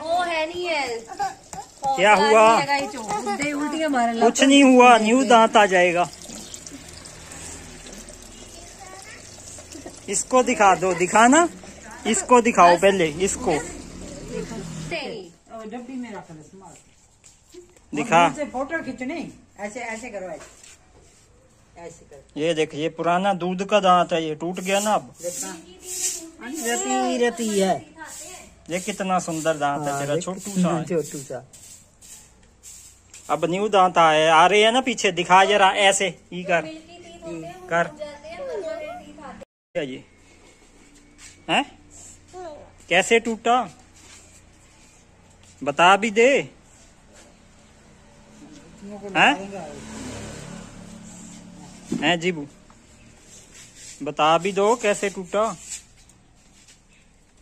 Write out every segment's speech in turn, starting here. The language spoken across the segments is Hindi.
वो है नहीं है। क्या हुआ? कुछ नहीं हुआ न्यू दांत आ जाएगा। इसको दिखा दो दिखाना? इसको दिखाओ पहले इसको। डब्बी में रख दिखा। फ़ोटो खींचनी। ऐसे ऐसे करो ऐसे। ऐसे करो ये देख ये पुराना दूध का दांत है ये टूट गया ना अब। देखना रहती रहती है ये कितना सुंदर दांत है तेरा छोटू सा छोटू सा। अब न्यू दांत आए आ रहे हैं ना पीछे दिखा जरा ऐसे ही कर। कर ये? हैं? कैसे टूटा? बता भी दे। हैं? हैं जीबू बता भी दो कैसे टूटा?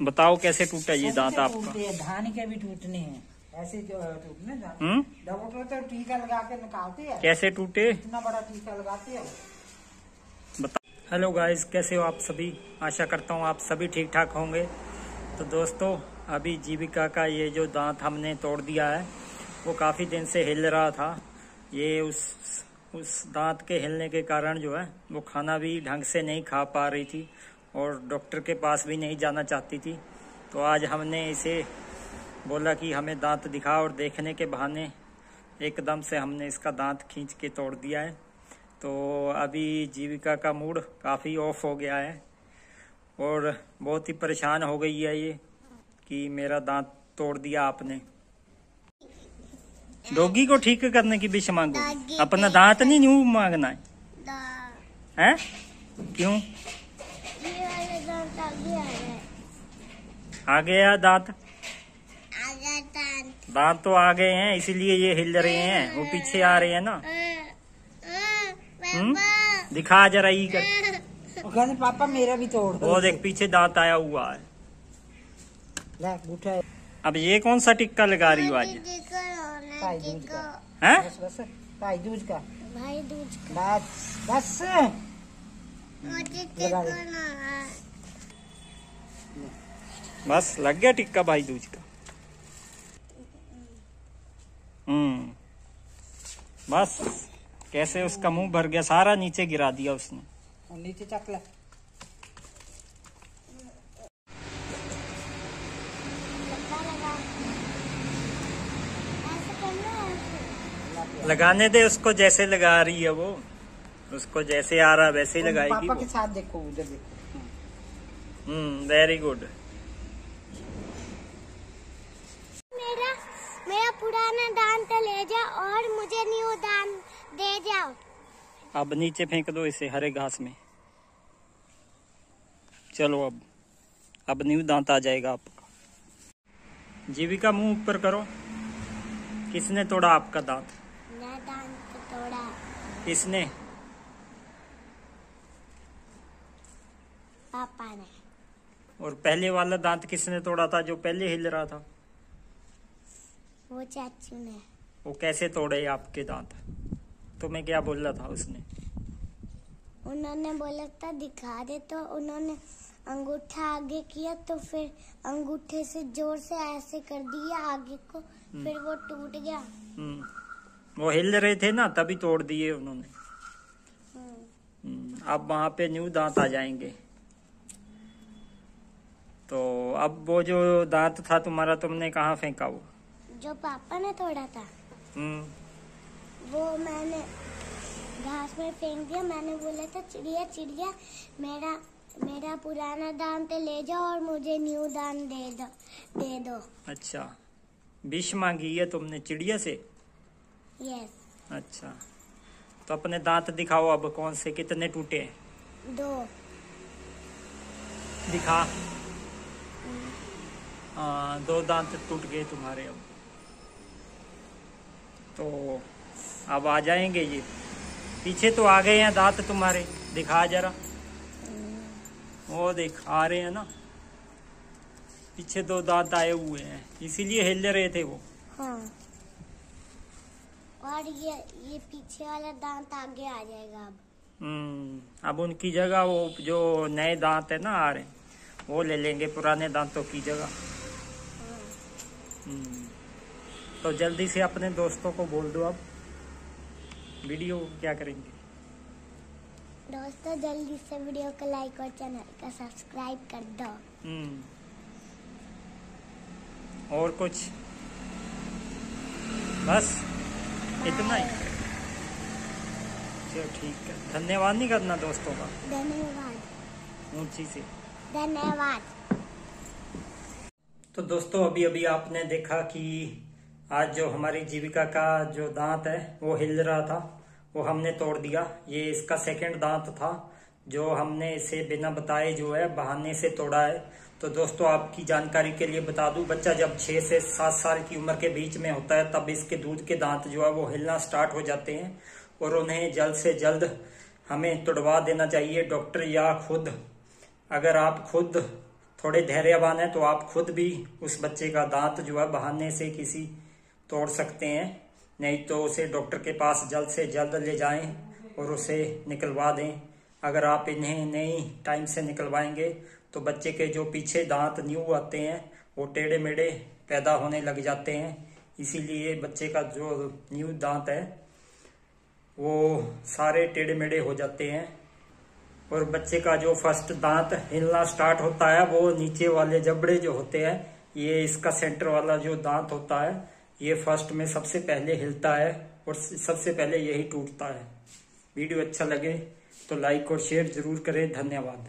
बताओ कैसे टूटा ये दांत आपका? धान के भी टूटने हैं। ऐसे जो टूटने दांत हम्म? डॉक्टर तो टीका लगा के निकालते हैं। कैसे टूटे? इतना बड़ा टीका लगाते हैं। बता। हेलो गाइस कैसे हो आप सभी? आशा करता हूँ आप सभी ठीक ठाक होंगे। तो दोस्तों अभी जीविका का ये जो दांत हमने तोड़ दिया है वो काफ़ी दिन से हिल रहा था। ये उस उस दांत के हिलने के कारण जो है, वो खाना भी ढंग से नहीं खा पा रही थी और डॉक्टर के पास भी नहीं जाना चाहती थी। तो आज हमने इसे बोला कि हमें दांत दिखा और देखने के बहाने एकदम से हमने इसका दांत खींच के तोड़ दिया है। तो अभी जीविका का मूड काफ़ी ऑफ़ हो गया है और बहुत ही परेशान हो गई है ये कि मेरा दांत तोड़ दिया आपने। डॉगी को ठीक करने की विश मांगो अपना दांत नहीं न्यू मांगना है? हैं? क्यों? ये दांत आ हैं। गया दांत? आगे दांत। दांत तो आ गए हैं इसीलिए ये हिल रहे हैं। वो पीछे आ रहे हैं ना। हम्म? दिखा जरा ई कर। वो पापा मेरा भी तोड़ दो वो देख पीछे दांत आया हुआ है। अब ये कौन सा टिक्का लगा रही हो आज? हैं? बस बस। भाई दूज का भाई दूज का बस बस। बस लग गया टिक्का भाई दूज का हम्म। बस कैसे उसका मुँह भर गया सारा नीचे गिरा दिया उसने। और नीचे चक ले लगा लगा ऐसे करना है ऐसे। लगाने दे उसको जैसे लगा रही है वो। उसको जैसे आ रहा वैसे ही लगाएगी पापा के साथ देखो उधर देखो। हम्म वेरी गुड मेरा मेरा पुराना दांत ले जाओ और मुझे न्यू दांत दे जाओ। अब नीचे फेंक दो इसे हरे घास में। चलो अब अब न्यू दांत आ जाएगा आपका। जीविका मुँह ऊपर करो। किसने तोड़ा आपका दांत? तोड़ा। किसने? पापा ने। और पहले वाला दांत किसने तोड़ा था जो पहले हिल रहा था? वो चाचू ने। वो कैसे तोड़े आपके दांत? तुम्हें क्या बोला था उसने? उन्होंने बोला था दिखा दे। तो उन्होंने अंगूठा आगे किया तो फिर अंगूठे से ज़ोर से ऐसे कर दिया आगे को फिर वो टूट गया। हम्म। वो हिल रहे थे ना तभी तोड़ दिए उन्होंने। हम्म, हम्म, अब वहाँ पे न्यू दांत आ जाएँगे। तो अब वो जो दांत था तुम्हारा तुमने कहाँ फेंका वो? जो पापा ने तोड़ा था। हम्म। वो मैंने घास में फेंक दिया मैंने बोला था चिड़िया चिड़िया मेरा मेरा पुराना दांत ले जाओ और मुझे न्यू दांत दे दो दे दो। अच्छा। विष मांगी है तुमने चिड़िया से? यस अच्छा। तो अपने दांत दिखाओ अब कौन से कितने टूटे दो। दिखा। हाँ दो दांत टूट गए तुम्हारे अब। तो अब आ जाएँगे ये। पीछे तो आ गए हैं दांत तुम्हारे। दिखा जरा। वो देख आ रहे हैं ना। पीछे दो दांत आए हुए हैं। इसीलिए हिल रहे थे वो। और ये ये पीछे वाला दांत आगे आ जाएगा अब। हम्म, अब उनकी जगह वो जो नए दांत है ना आ रहे वो ले लेंगे पुराने दांतों की जगह। हम्म, तो जल्दी से अपने दोस्तों को बोल दो अब। वीडियो क्या करेंगे? दोस्तों जल्दी से वीडियो को लाइक और चैनल का सब्सक्राइब कर दो। हम्म, और कुछ? बस। इतना ही। चलो ठीक है। धन्यवाद नहीं करना दोस्तों का। धन्यवाद। ऊँची से। धन्यवाद। तो दोस्तों अभी अभी आपने देखा कि आज जो हमारी जीविका का जो दांत है वो हिल रहा था। वो हमने तोड़ दिया। ये इसका सेकंड दांत था। जो हमने इसे बिना बताए जो है, बहाने से तोड़ा है। तो दोस्तों, आपकी जानकारी के लिए बता दूँ, बच्चा जब छह से सात साल की उम्र के बीच में होता है, तब इसके दूध के दांत जो है वो हिलना स्टार्ट हो जाते हैं और उन्हें जल्द से जल्द हमें तुड़वा देना चाहिए। डॉक्टर या खुद, अगर आप खुद थोड़े धैर्यवान हैं तो आप खुद भी उस बच्चे का दांत जो है बहाने से किसी तोड़ सकते हैं। नहीं तो उसे डॉक्टर के पास जल्द से जल्द ले जाएँ और उसे निकलवा दें। अगर आप इन्हें नहीं टाइम से निकलवाएँगे तो बच्चे के जो पीछे दांत न्यू आते हैं, वो टेढ़े मेढ़े पैदा होने लग जाते हैं। इसीलिए बच्चे का जो न्यू दांत है, वो सारे टेढ़े मेढ़े हो जाते हैं। और बच्चे का जो फ़र्स्ट दांत हिलना स्टार्ट होता है, वो नीचे वाले जबड़े जो होते हैं, ये इसका सेंटर वाला जो दांत होता है, ये फ़र्स्ट में सबसे पहले हिलता है और सबसे पहले यही टूटता है। वीडियो अच्छा लगे तो लाइक और शेयर ज़रूर करें। धन्यवाद।